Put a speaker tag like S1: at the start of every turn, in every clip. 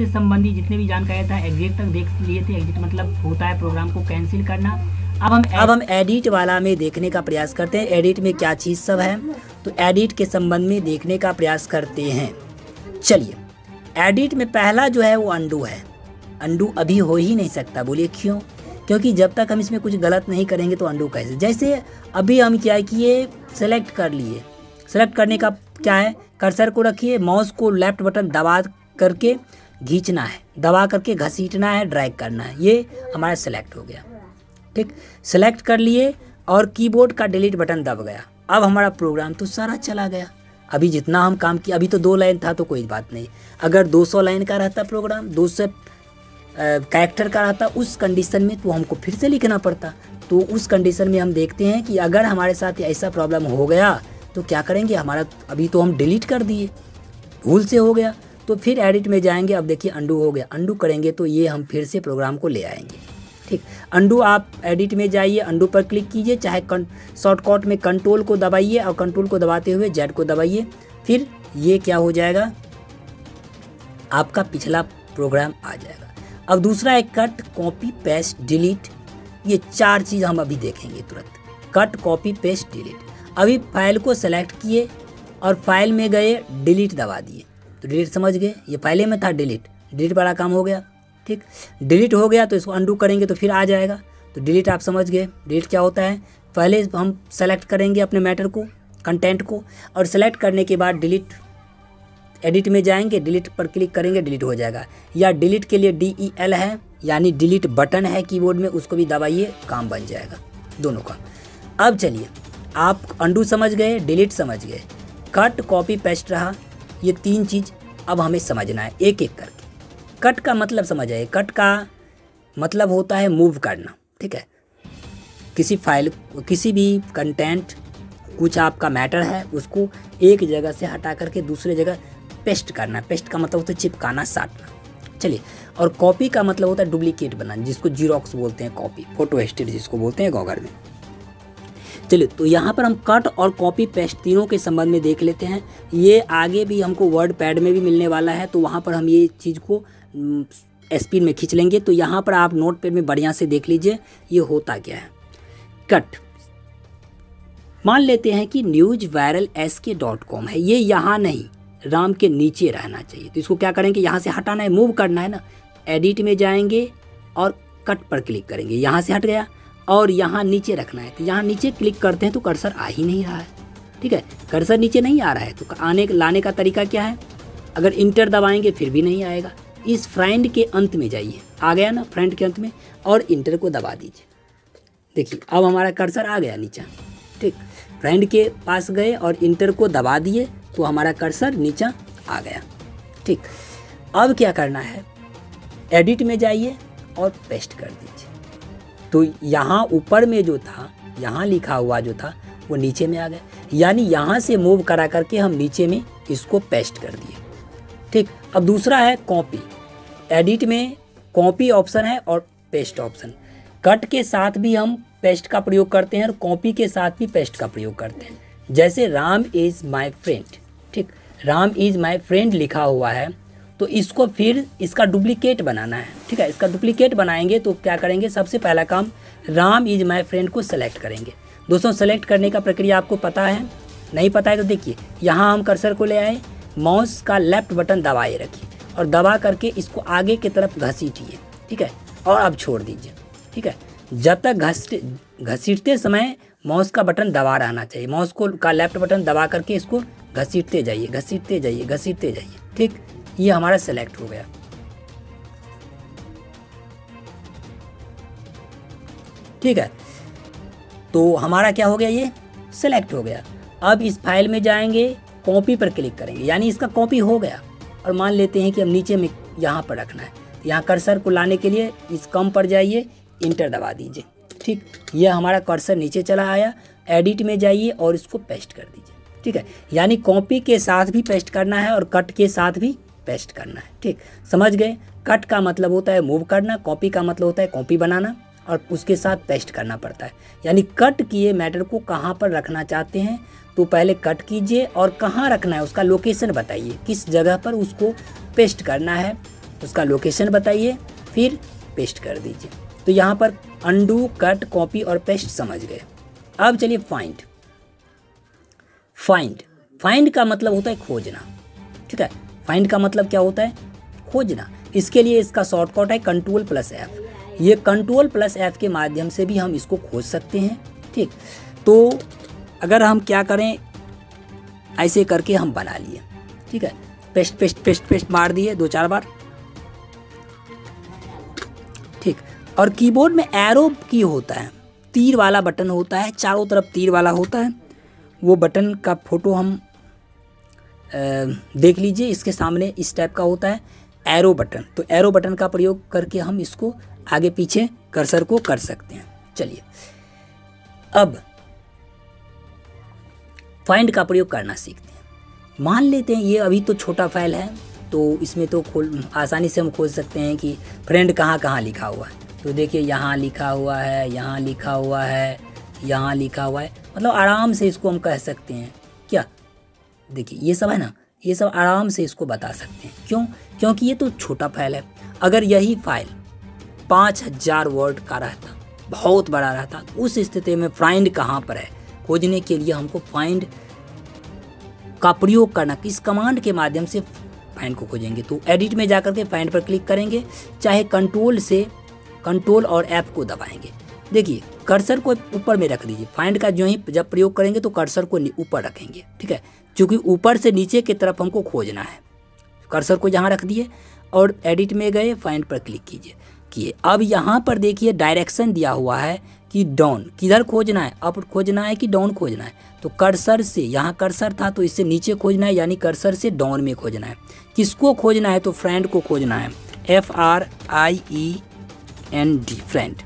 S1: से संबंधी जितने भी जानकारी था एग्जिट तक देख लिए थे। एग्जिट मतलब होता है प्रोग्राम को कैंसिल करना। अब हम
S2: अब हम एडिट वाला में देखने का प्रयास करते हैं। एडिट में क्या चीज़ सब है? तो एडिट के संबंध में देखने का प्रयास करते हैं। चलिए एडिट में पहला जो है वो अंडू है। अंडू अभी हो ही नहीं सकता। बोलिए क्यों? क्योंकि जब तक हम इसमें कुछ गलत नहीं करेंगे तो अंडू कैसे? जैसे अभी हम क्या किए? सेलेक्ट कर लिए। सेलेक्ट करने का क्या है? कर्सर को रखिए माउस को लेफ़्ट बटन दबा करके खींचना है, दबा करके घसीटना है ड्रैग करना है। ये हमारा सेलेक्ट हो गया। ठीक? सेलेक्ट कर लिए और कीबोर्ड का डिलीट बटन दब गया। अब हमारा प्रोग्राम तो सारा चला गया। अभी जितना हम काम किया अभी तो दो लाइन था तो कोई बात नहीं। अगर 200 लाइन का रहता प्रोग्राम 200 कैरेक्टर का रहता, उस कंडीशन में तो हमको फिर से लिखना पड़ता। तो उस कंडीशन में हम देखते हैं कि अगर हमारे साथ ऐसा प्रॉब्लम हो गया तो क्या करेंगे? हमारा, अभी तो हम डिलीट कर दिए। भूल से हो गया। तो फिर एडिट में जाएँगे। अब देखिए अंडू हो गया। अंडू करेंगे तो ये हम फिर से प्रोग्राम को ले आएँगे। ठीक। अंडू आप एडिट में जाइए। अंडू पर क्लिक कीजिए। चाहे शॉर्टकट में कंट्रोल को दबाइए और कंट्रोल को दबाते हुए जेड को दबाइए। फिर ये क्या हो जाएगा? आपका पिछला प्रोग्राम आ जाएगा। अब दूसरा है कट कॉपी पेस्ट डिलीट ये चार चीज़ हम अभी देखेंगे तुरंत। कट कॉपी पेस्ट डिलीट अभी फ़ाइल को सेलेक्ट किए और फ़ाइल में गए डिलीट दबा दिए। तो डिलीट समझ गए। ये पहले में था डिलीट डिलीट वाला काम हो गया। ठीक? डिलीट हो गया तो इसको अंडू करेंगे तो फिर आ जाएगा। तो डिलीट आप समझ गए। डिलीट क्या होता है? पहले हम सेलेक्ट करेंगे अपने मैटर को कंटेंट को, और सेलेक्ट करने के बाद डिलीट एडिट में जाएँगे। डिलीट पर क्लिक करेंगे डिलीट हो जाएगा। या डिलीट के लिए डी ई एल है, यानी डिलीट बटन है कीबोर्ड में, उसको भी दबाइए, काम बन जाएगा। दोनों का। अब चलिए। आप अंडू समझ गए डिलीट समझ गए। कट कॉपी पेस्ट रहा। ये तीन चीज़ अब हमें समझना है एक एक करके। कट का मतलब समझ आए। कट का मतलब होता है मूव करना, ठीक है? किसी फ़ाइल, किसी भी कंटेंट, कुछ आपका मैटर है, उसको एक जगह से हटा करके दूसरे जगह पेस्ट करना। पेस्ट का मतलब होता है चिपकाना, साटना। चलिए, और कॉपी का मतलब होता है डुप्लीकेट बनाना, जिसको जीरोक्स बोलते हैं कॉपी, फ़ोटो स्टेट जिसको बोलते हैं गॉगर में। चलिए तो यहाँ पर हम कट और कॉपी पेस्ट तीनों के संबंध में देख लेते हैं। ये आगे भी हमको वर्ड पैड में भी मिलने वाला है तो वहाँ पर हम ये चीज़ को स्पीड में खींच लेंगे। तो यहाँ पर आप नोट पैड में बढ़िया से देख लीजिए, ये होता क्या है। कट। मान लेते हैं कि news viral S K dot com है। ये यहाँ नहीं, राम के नीचे रहना चाहिए। तो इसको क्या करेंगे? यहाँ से हटाना है, मूव करना है ना। एडिट में जाएँगे और कट पर क्लिक करेंगे। यहाँ से हट गया। और यहाँ नीचे रखना है। तो यहाँ नीचे क्लिक करते हैं तो कर्सर आ ही नहीं रहा है। ठीक है? कर्सर नीचे नहीं आ रहा है। तो आने लाने का तरीका क्या है? अगर इंटर दबाएँगे, फिर भी नहीं आएगा। इस फ्रेंड के अंत में जाइए। आ गया ना फ्रेंड के अंत में? और इंटर को दबा दीजिए। देखिए, अब हमारा कर्सर आ गया नीचा। ठीक? फ्रेंड के पास गए और इंटर को दबा दिए तो हमारा कर्सर नीचा आ गया। ठीक? अब क्या करना है? एडिट में जाइए और पेस्ट कर दीजिए। तो यहाँ ऊपर में जो था, यहाँ लिखा हुआ जो था, वो नीचे में आ गया। यानी यहाँ से मूव करा करके हम नीचे में इसको पेस्ट कर दिए। ठीक, अब दूसरा है कॉपी एडिट में कॉपी ऑप्शन है और पेस्ट ऑप्शन कट के साथ भी हम पेस्ट का प्रयोग करते हैं और कॉपी के साथ भी पेस्ट का प्रयोग करते हैं। जैसे राम इज़ माई फ्रेंड ठीक राम इज़ माई फ्रेंड लिखा हुआ है। तो इसको फिर इसका डुप्लीकेट बनाना है, ठीक है? इसका डुप्लीकेट बनाएँगे तो क्या करेंगे? सबसे पहला काम राम इज़ माई फ्रेंड को सेलेक्ट करेंगे। दोस्तों सेलेक्ट करने का प्रक्रिया आपको पता है? नहीं पता है तो देखिए, यहाँ हम कर्सर को ले आए माउस का लेफ़्ट बटन दबाए रखिए और दबा करके इसको आगे की तरफ़ घसीटिए, ठीक है? और अब छोड़ दीजिए, ठीक है? जब तक घसीटे, घसीटते समय माउस का बटन दबा रहना चाहिए माउस को का लेफ़्ट बटन दबा करके इसको घसीटते जाइए घसीटते जाइए घसीटते जाइए, ठीक? ये हमारा सेलेक्ट हो गया। ठीक है? तो हमारा क्या हो गया ये? सेलेक्ट हो गया। अब इस फ़ाइल में जाएँगे कॉपी पर क्लिक करेंगे। यानी इसका कॉपी हो गया। और मान लेते हैं कि हम नीचे में यहाँ पर रखना है। यहाँ कर्सर को लाने के लिए इस कम पर जाइए इंटर दबा दीजिए। ठीक? यह हमारा कर्सर नीचे चला आया। एडिट में जाइए और इसको पेस्ट कर दीजिए। ठीक है? यानी कॉपी के साथ भी पेस्ट करना है और कट के साथ भी पेस्ट करना है, ठीक? समझ गए? कट का मतलब होता है मूव करना कॉपी का मतलब होता है कॉपी बनाना और उसके साथ पेस्ट करना पड़ता है। यानी कट किए मैटर को कहाँ पर रखना चाहते हैं तो पहले कट कीजिए और कहाँ रखना है उसका लोकेशन बताइए। किस जगह पर उसको पेस्ट करना है, उसका लोकेशन बताइए, फिर पेस्ट कर दीजिए। तो यहाँ पर अंडू कट कॉपी और पेस्ट समझ गए। अब चलिए फाइंड फाइंड फाइंड का मतलब होता है खोजना, ठीक है? फाइंड का मतलब क्या होता है? खोजना। इसके लिए इसका शॉर्टकट है कंट्रोल प्लस एफ़। ये कंट्रोल प्लस एफ़ के माध्यम से भी हम इसको खोज सकते हैं, ठीक? तो अगर हम क्या करें, ऐसे करके हम बना लिए, ठीक है? पेस्ट पेस्ट पेस्ट पेस्ट मार दिए दो चार बार, ठीक? और कीबोर्ड में एरो की होता है, तीर वाला बटन होता है, चारों तरफ़ तीर वाला होता है, वो बटन का फ़ोटो हम देख लीजिए, इसके सामने इस टाइप का होता है एरो बटन तो एरो बटन का प्रयोग करके हम इसको आगे पीछे कर्सर को कर सकते हैं। चलिए। अब फाइंड का प्रयोग करना सीखते हैं। मान लेते हैं ये अभी तो छोटा फ़ाइल है तो इसमें तो खोल, आसानी से हम खोज सकते हैं कि फ्रेंड कहाँ कहाँ लिखा हुआ है। तो देखिए, यहाँ लिखा हुआ है, यहाँ लिखा हुआ है, यहाँ लिखा हुआ है। मतलब आराम से इसको हम कह सकते हैं। क्या? देखिए, ये सब है ना, ये सब आराम से इसको बता सकते हैं। क्यों? क्योंकि ये तो छोटा फ़ाइल है। अगर यही फ़ाइल पाँच हज़ार वर्ड का रहता, बहुत बड़ा रहता तो उस स्थिति में फाइंड कहाँ पर है? खोजने के लिए हमको फाइंड का प्रयोग करना, किस कमांड के माध्यम से फाइंड को खोजेंगे। तो एडिट में जाकर के फाइंड पर क्लिक करेंगे, चाहे कंट्रोल से कंट्रोल और ऐप को दबाएँगे। देखिए कर्सर को ऊपर में रख दीजिए। फाइंड का जो ही जब प्रयोग करेंगे तो कर्सर को ऊपर रखेंगे। ठीक है? क्योंकि ऊपर से नीचे की तरफ़ हमको खोजना है। कर्सर को यहाँ रख दिए और एडिट में गए फाइंड पर क्लिक कीजिए। किए। अब यहाँ पर देखिए डायरेक्शन दिया हुआ है कि डाउन किधर खोजना है? अप खोजना है कि डाउन खोजना है। तो कर्सर से, यहाँ कर्सर था तो इससे नीचे खोजना है, यानी कर्सर से डाउन में खोजना है। किसको खोजना है? तो फ्रेंड को खोजना है। F R I E N D friend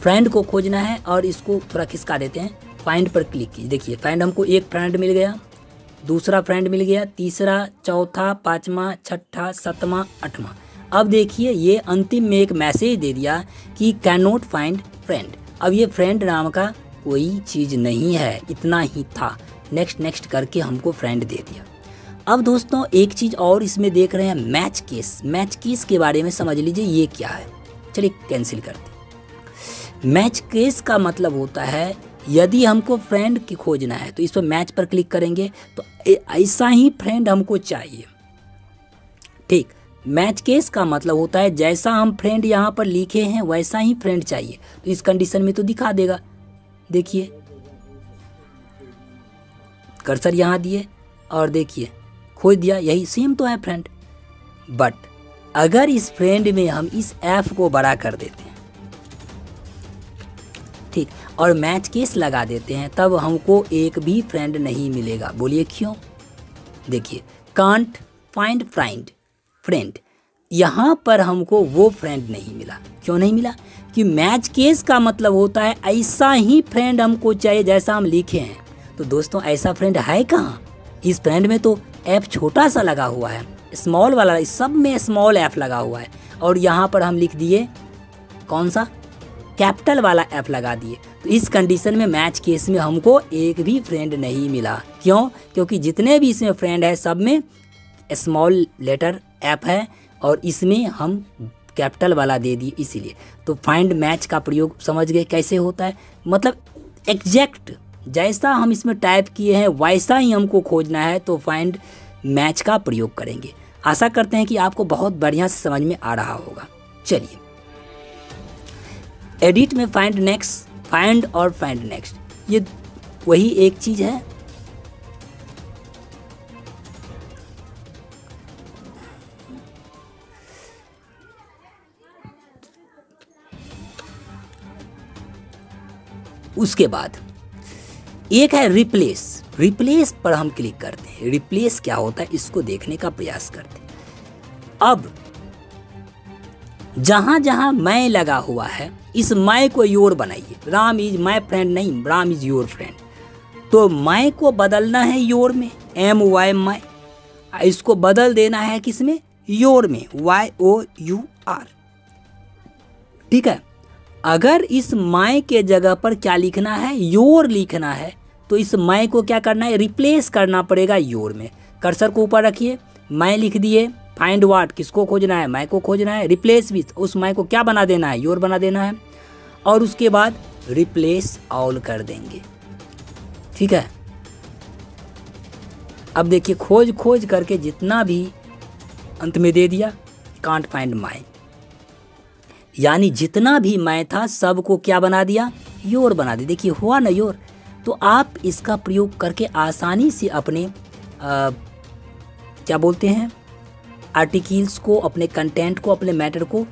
S2: friend को खोजना है और इसको थोड़ा खिसका देते हैं। फाइंड पर क्लिक कीजिए। देखिए फाइंड हमको एक फ्रेंड मिल गया, दूसरा फ्रेंड मिल गया, तीसरा, चौथा, पाँचवा, छठा, सतवा, आठवां। अब देखिए, ये अंतिम में एक मैसेज दे दिया कि कैन नॉट फाइंड फ्रेंड अब ये फ्रेंड नाम का कोई चीज़ नहीं है, इतना ही था। नेक्स्ट नेक्स्ट करके हमको फ्रेंड दे दिया। अब दोस्तों, एक चीज़ और इसमें देख रहे हैं मैच केस मैच केस के बारे में समझ लीजिए, ये क्या है? चलिए कैंसिल करते मैच केस का मतलब होता है यदि हमको फ्रेंड की खोजना है तो इस पर मैच पर क्लिक करेंगे तो ऐसा ही फ्रेंड हमको चाहिए। ठीक मैच केस का मतलब होता है, जैसा हम फ्रेंड यहाँ पर लिखे हैं, वैसा ही फ्रेंड चाहिए। तो इस कंडीशन में तो दिखा देगा। देखिए। कर्सर यहाँ दिए, और देखिए, खोज दिया, यही सेम तो है फ्रेंड बट अगर इस फ्रेंड में हम इस एफ़ को बड़ा कर देते ठीक, और मैच केस लगा देते हैं, तब हमको एक भी फ्रेंड नहीं मिलेगा। बोलिए क्यों? देखिए कांट फाइंड फ्राइंड फ्रेंड यहाँ पर हमको वो फ्रेंड नहीं मिला। क्यों नहीं मिला? कि मैच केस का मतलब होता है, ऐसा ही फ्रेंड हमको चाहिए जैसा हम लिखे हैं। तो दोस्तों, ऐसा फ्रेंड है कहाँ? इस फ्रेंड में तो ऐप छोटा सा लगा हुआ है। स्मॉल वाला, सब में स्मॉल ऐप लगा हुआ है। और यहाँ पर हम लिख दिए, कौन सा? कैपिटल वाला ऐप लगा दिए। तो इस कंडीशन में मैच केस में हमको एक भी फ्रेंड नहीं मिला। क्यों? क्योंकि जितने भी इसमें फ्रेंड है, सब में स्मॉल लेटर ऐप है और इसमें हम कैपिटल वाला दे दिए इसीलिए। तो फाइंड मैच का प्रयोग समझ गए कैसे होता है? मतलब एग्जैक्ट जैसा हम इसमें टाइप किए हैं, वैसा ही हमको खोजना है तो फाइंड मैच का प्रयोग करेंगे। आशा करते हैं कि आपको बहुत बढ़िया से समझ में आ रहा होगा। चलिए। एडिट में फाइंड नेक्स्ट फाइंड और फाइंड नेक्स्ट ये वही एक चीज़ है। उसके बाद, एक है रिप्लेस रिप्लेस पर हम क्लिक करते हैं। रिप्लेस क्या होता है? इसको देखने का प्रयास करते हैं। अब जहाँ जहाँ मैं लगा हुआ है, इस मैं को योर बनाइए। राम इज़ माई फ्रेंड नहीं, राम इज़ योर फ्रेंड तो मैं को बदलना है योर में एम वाई माई इसको बदल देना है किसमें? योर में वाई ओ यू आर ठीक है? अगर इस माई के जगह पर क्या लिखना है? योर लिखना है तो इस माई को क्या करना है? रिप्लेस करना पड़ेगा योर में। कर्सर को ऊपर रखिए, मैं लिख दिए। फाइंड वाट किसको खोजना है? मैं को खोजना है? रिप्लेस विथ उस मैं को क्या बना देना है? योर बना देना है। और उसके बाद रिप्लेस ऑल कर देंगे। ठीक है? अब देखिए खोज खोज करके जितना भी अंत में दे दिया कांट फाइंड माई यानी जितना भी मैं था सबको क्या बना दिया? योर बना दिया। देखिए हुआ ना योर तो आप इसका प्रयोग करके आसानी से अपने आ, क्या बोलते हैं? आर्टिकल्स को, अपने कंटेंट को, अपने मैटर को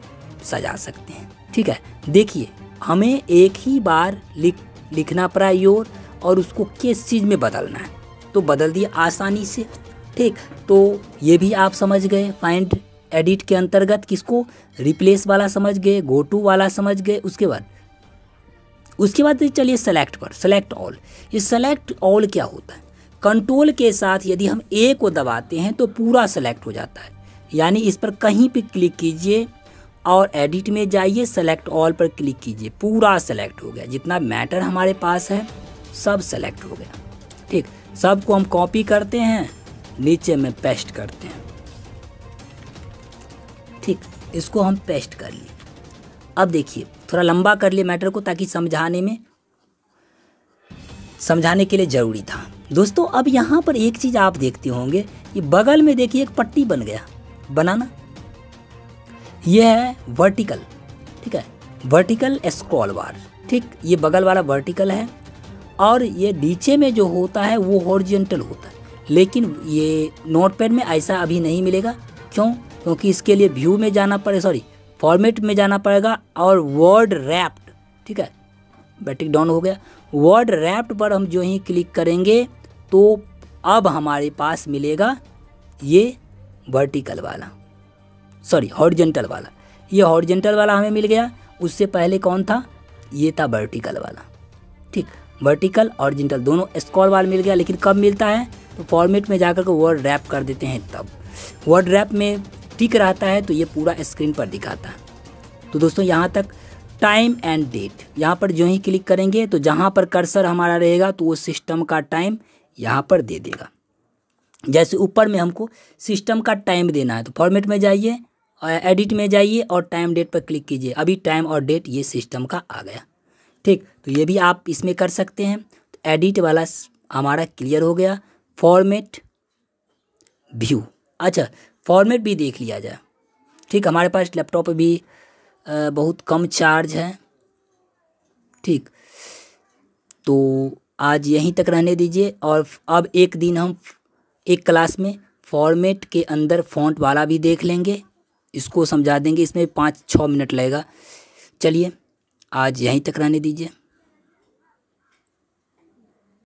S2: सजा सकते हैं। ठीक है? देखिए, हमें एक ही बार लिख, लिखना पड़ा योर और उसको किस चीज़ में बदलना है? तो बदल दिया आसानी से। ठीक तो ये भी आप समझ गए। फाइंड एडिट के अंतर्गत किसको? रिप्लेस वाला समझ गए गो टू वाला समझ गए, उसके बाद। उसके बाद चलिए सेलेक्ट पर। सेलेक्ट ऑल ये सेलेक्ट ऑल क्या होता है? कंट्रोल के साथ यदि हम ए को दबाते हैं तो पूरा सेलेक्ट हो जाता है। यानी इस पर कहीं पे क्लिक कीजिए और एडिट में जाइए सेलेक्ट ऑल पर क्लिक कीजिए। पूरा सेलेक्ट हो गया। जितना मैटर हमारे पास है, सब सेलेक्ट हो गया। ठीक सबको हम कॉपी करते हैं, नीचे में पेस्ट करते हैं। ठीक, इसको हम पेस्ट कर लिए। अब देखिए, थोड़ा लंबा कर लिए मैटर को ताकि समझाने में, समझाने के लिए ज़रूरी था। दोस्तों, अब यहाँ पर एक चीज़ आप देखते होंगे कि बगल में देखिए एक पट्टी बन गया। बनाना। यह है वर्टिकल ठीक है? वर्टिकल स्क्रॉल बार ठीक? ये बगल वाला वर्टिकल है और ये नीचे में जो होता है वो हॉरिजेंटल होता है। लेकिन ये नोटपैड में ऐसा अभी नहीं मिलेगा। क्यों? क्योंकि इसके लिए व्यू में जाना पड़े सॉरी फॉर्मेट में जाना पड़ेगा और वर्ड रैप्ड ठीक है? बैटिक डाउन हो गया। वर्ड रैप्ड पर हम जो ही क्लिक करेंगे तो अब हमारे पास मिलेगा ये वर्टिकल वाला। सॉरी हॉरिजेंटल वाला। ये हॉरिजेंटल वाला हमें मिल गया। उससे पहले कौन था? ये था वर्टिकल वाला। ठीक वर्टिकल ऑरिजेंटल दोनों स्कॉल वाल मिल गया, लेकिन कब मिलता है? तो फॉर्मेट में जाकर के वर्ड रैप कर देते हैं तब। वर्ड रैप में टिक रहता है तो ये पूरा स्क्रीन पर दिखाता है। तो दोस्तों, यहाँ तक टाइम एंड डेट यहाँ पर जो ही क्लिक करेंगे तो जहाँ पर कर्सर हमारा रहेगा तो वो सिस्टम का टाइम यहाँ पर दे देगा। जैसे ऊपर में हमको सिस्टम का टाइम देना है तो फॉर्मेट में जाइए एडिट में जाइए और टाइम डेट पर क्लिक कीजिए। अभी टाइम और डेट ये सिस्टम का आ गया। ठीक तो ये भी आप इसमें कर सकते हैं। तो एडिट वाला हमारा क्लियर हो गया। Format view. अच्छा फॉर्मेट भी देख लिया जाए। ठीक, हमारे पास लैपटॉप भी बहुत कम चार्ज है। ठीक तो आज यहीं तक रहने दीजिए और अब एक दिन हम एक क्लास में फॉर्मेट के अंदर फॉन्ट वाला भी देख लेंगे। इसको समझा देंगे, इसमें पाँच छः मिनट लगेगा। चलिए, आज यहीं तक रहने दीजिए।